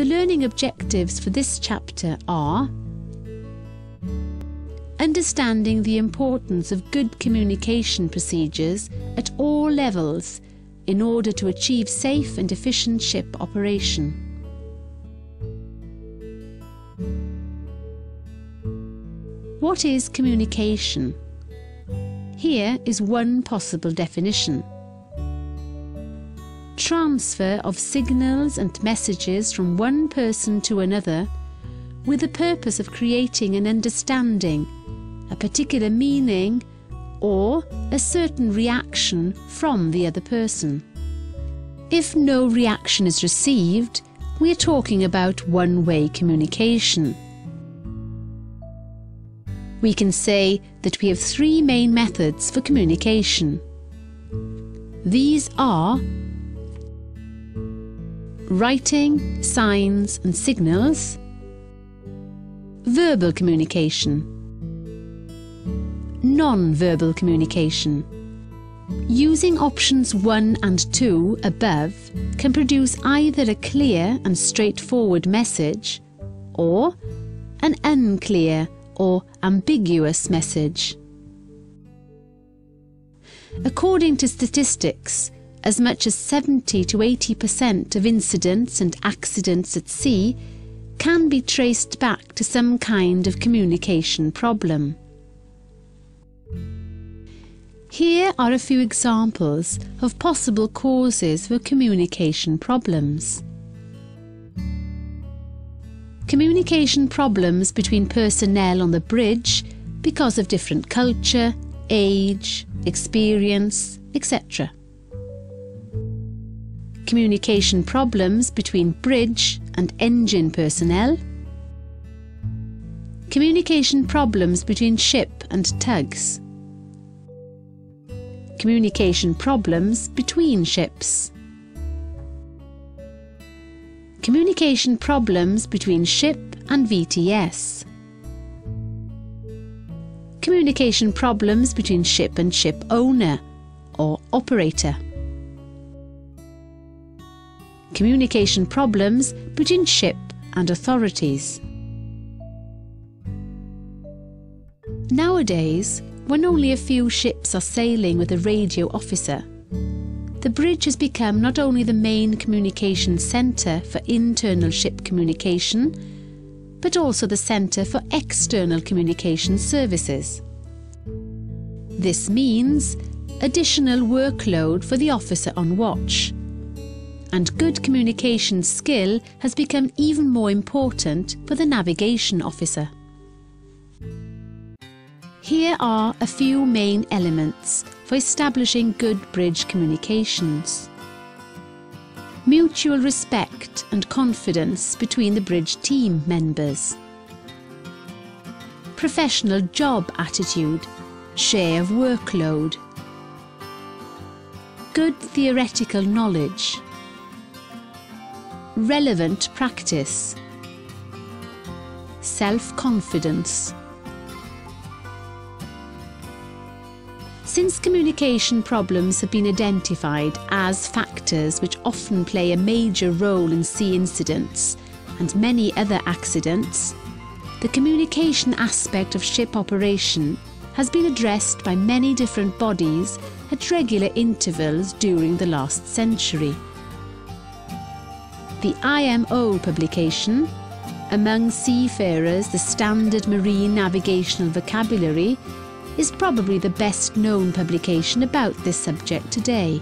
The learning objectives for this chapter are understanding the importance of good communication procedures at all levels in order to achieve safe and efficient ship operation. What is communication? Here is one possible definition. Transfer of signals and messages from one person to another with the purpose of creating an understanding, a particular meaning, or a certain reaction from the other person. If no reaction is received, we are talking about one-way communication. We can say that we have three main methods for communication. These are writing, signs and signals, verbal communication, non-verbal communication. Using options 1 and 2 above can produce either a clear and straightforward message or an unclear or ambiguous message. According to statistics, as much as 70 to 80% of incidents and accidents at sea can be traced back to some kind of communication problem. Here are a few examples of possible causes for communication problems. Communication problems between personnel on the bridge because of different culture, age, experience, etc. Communication problems between bridge and engine personnel. Communication problems between ship and tugs. Communication problems between ships. Communication problems between ship and VTS. Communication problems between ship and ship owner or operator. Communication problems between ship and authorities. Nowadays, when only a few ships are sailing with a radio officer, the bridge has become not only the main communication centre for internal ship communication, but also the centre for external communication services. This means additional workload for the officer on watch. And good communication skill has become even more important for the navigation officer. Here are a few main elements for establishing good bridge communications. Mutual respect and confidence between the bridge team members. Professional job attitude, share of workload. Good theoretical knowledge. Relevant practice. Self-confidence. Since communication problems have been identified as factors which often play a major role in sea incidents and many other accidents, the communication aspect of ship operation has been addressed by many different bodies at regular intervals during the last century. The IMO publication, Among Seafarers the Standard Marine Navigational Vocabulary, is probably the best known publication about this subject today.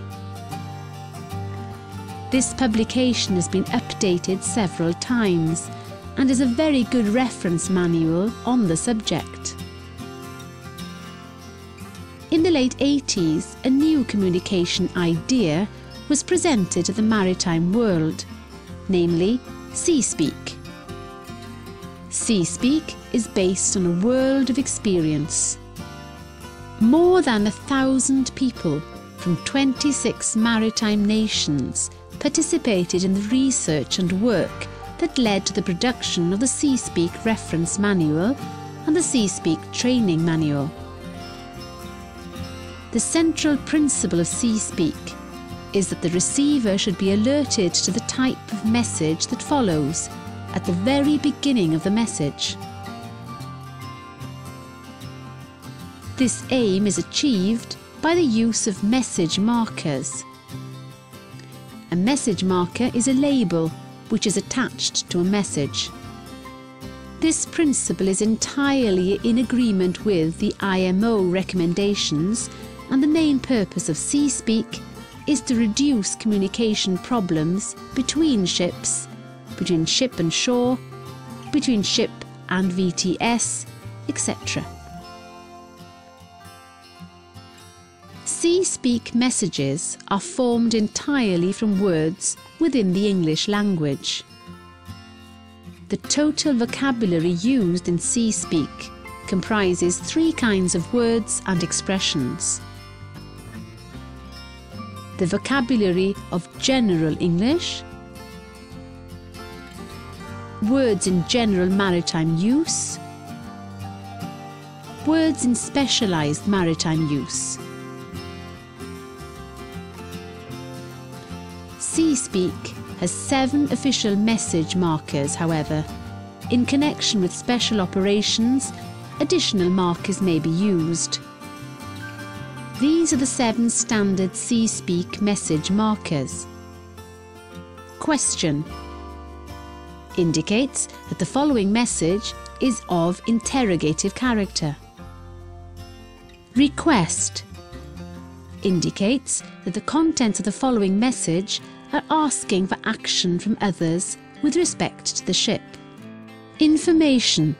This publication has been updated several times and is a very good reference manual on the subject. In the late 80s, a new communication idea was presented to the maritime world, namely Sea-Speak. Sea-Speak is based on a world of experience. More than a thousand people from 26 maritime nations participated in the research and work that led to the production of the Sea-Speak Reference Manual and the Sea-Speak Training Manual. The central principle of Sea-Speak is that the receiver should be alerted to the type of message that follows at the very beginning of the message. This aim is achieved by the use of message markers. A message marker is a label which is attached to a message. This principle is entirely in agreement with the IMO recommendations and the main purpose of Sea-Speak is to reduce communication problems between ships, between ship and shore, between ship and VTS, etc. Sea-Speak messages are formed entirely from words within the English language. The total vocabulary used in Sea-Speak comprises three kinds of words and expressions. The vocabulary of general English, words in general maritime use, words in specialised maritime use. Sea-Speak has seven official message markers, however. In connection with special operations, additional markers may be used. These are the seven standard Sea-Speak message markers. Question indicates that the following message is of interrogative character. Request indicates that the contents of the following message are asking for action from others with respect to the ship. Information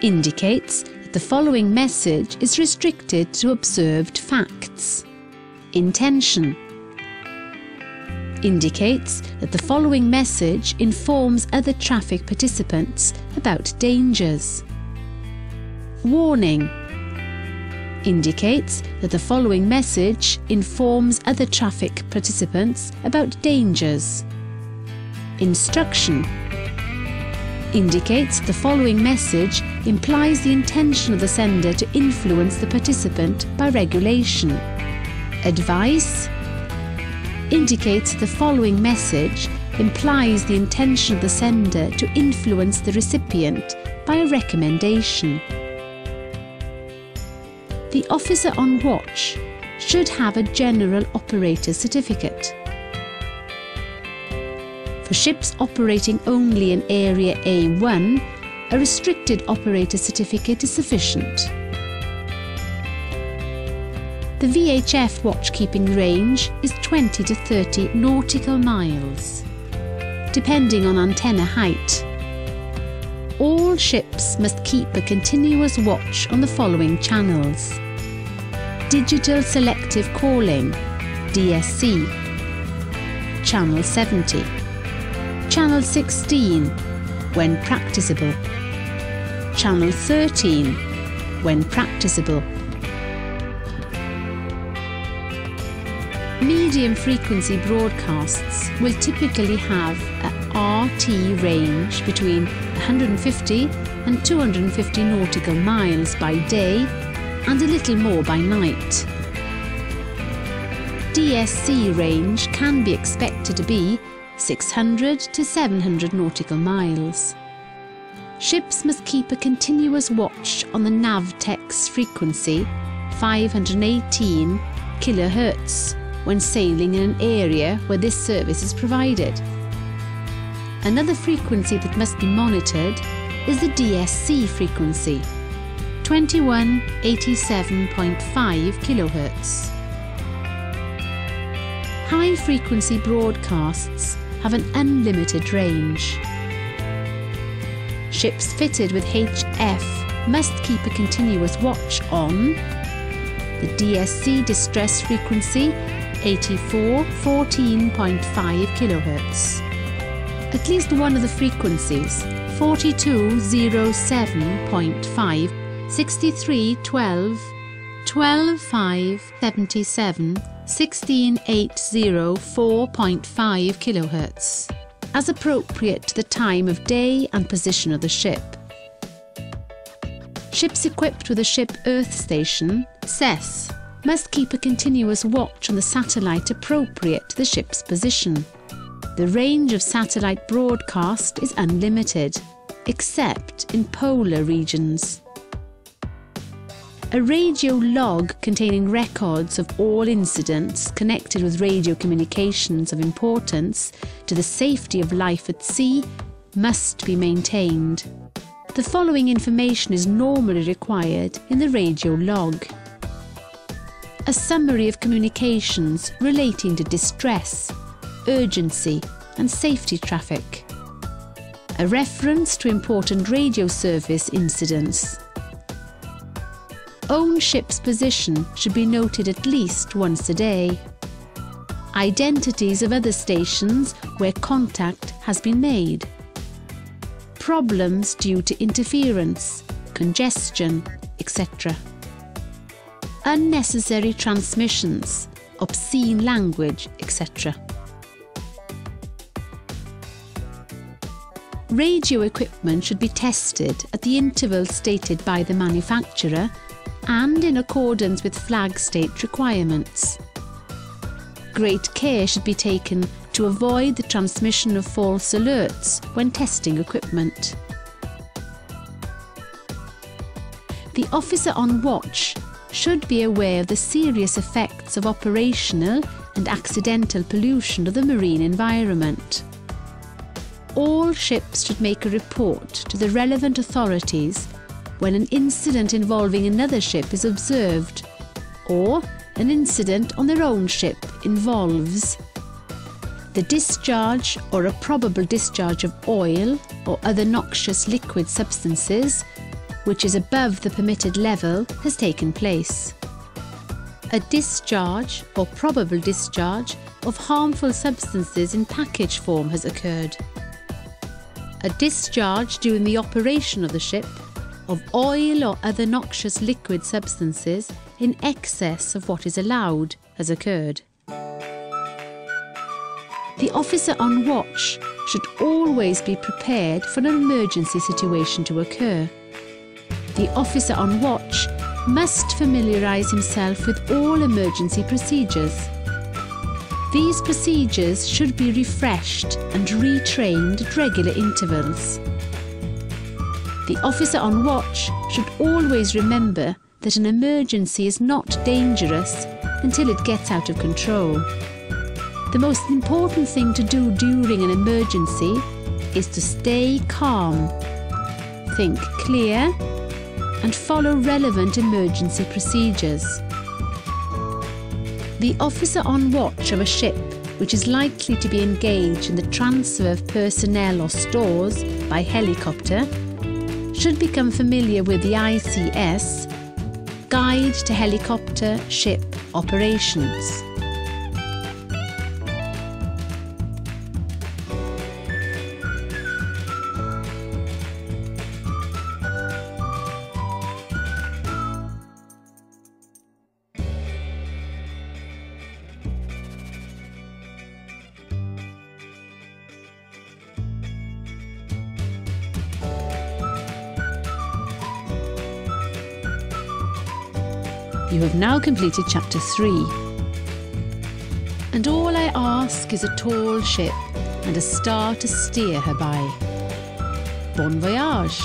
indicates the following message is restricted to observed facts. Intention indicates that the following message informs other traffic participants about dangers. Warning indicates that the following message informs other traffic participants about dangers. Instruction indicates the following message implies the intention of the sender to influence the participant by regulation. Advice indicates the following message implies the intention of the sender to influence the recipient by a recommendation the officer on watch should have a General Operator Certificate. For ships operating only in Area A1, a Restricted Operator Certificate is sufficient. The VHF watchkeeping range is 20 to 30 nautical miles, depending on antenna height. All ships must keep a continuous watch on the following channels. Digital Selective Calling DSC Channel 70 Channel 16 when practicable Channel 13 when practicable Medium frequency broadcasts will typically have a RT range between 150 and 250 nautical miles by day and a little more by night. DSC range can be expected to be 600 to 700 nautical miles. Ships must keep a continuous watch on the Navtex frequency 518 kHz when sailing in an area where this service is provided. Another frequency that must be monitored is the DSC frequency 2187.5 kHz. High frequency broadcasts have an unlimited range. Ships fitted with HF must keep a continuous watch on the DSC distress frequency 84 14.5 kHz. At least one of the frequencies 4207.5 63 12 12 5 77 16 4.5 kHz as appropriate to the time of day and position of the ship. Ships equipped with a Ship Earth Station, SES, must keep a continuous watch on the satellite appropriate to the ship's position. The range of satellite broadcast is unlimited, except in polar regions. A radio log containing records of all incidents connected with radio communications of importance to the safety of life at sea must be maintained. The following information is normally required in the radio log. A summary of communications relating to distress, urgency and safety traffic. A reference to important radio service incidents. Own ship's position should be noted at least once a day. Identities of other stations where contact has been made problems due to interference, congestion, etc. Unnecessary transmissions, obscene language, etc. Radio equipment should be tested at the intervals stated by the manufacturer and in accordance with flag state requirements. Great care should be taken to avoid the transmission of false alerts when testing equipment. The officer on watch should be aware of the serious effects of operational and accidental pollution of the marine environment. All ships should make a report to the relevant authorities when an incident involving another ship is observed or an incident on their own ship involves the discharge or a probable discharge of oil or other noxious liquid substances, which is above the permitted level, has taken place. A discharge or probable discharge of harmful substances in package form has occurred. A discharge during the operation of the ship of oil or other noxious liquid substances in excess of what is allowed has occurred. The officer on watch should always be prepared for an emergency situation to occur. The officer on watch must familiarise himself with all emergency procedures. These procedures should be refreshed and retrained at regular intervals. The officer on watch should always remember that an emergency is not dangerous until it gets out of control. The most important thing to do during an emergency is to stay calm, think clear, and follow relevant emergency procedures. The officer on watch of a ship which is likely to be engaged in the transfer of personnel or stores by helicopter should become familiar with the ICS Guide to Helicopter Ship Operations. You have now completed chapter 3. And all I ask is a tall ship and a star to steer her by. Bon voyage!